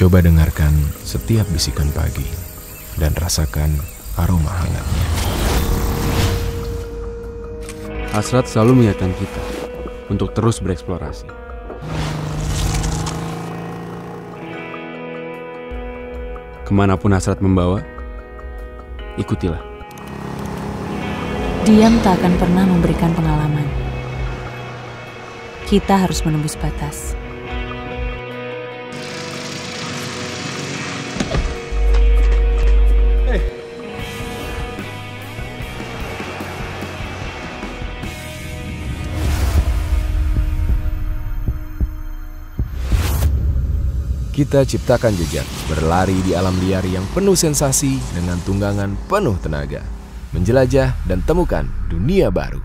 Coba dengarkan setiap bisikan pagi dan rasakan aroma hangatnya. Hasrat selalu mengingatkan kita untuk terus bereksplorasi. Ke mana pun hasrat membawa, ikutilah. Diam tak akan pernah memberikan pengalaman. Kita harus menembus batas. Kita ciptakan jejak berlari di alam liar yang penuh sensasi dengan tunggangan penuh tenaga. Menjelajah dan temukan dunia baru.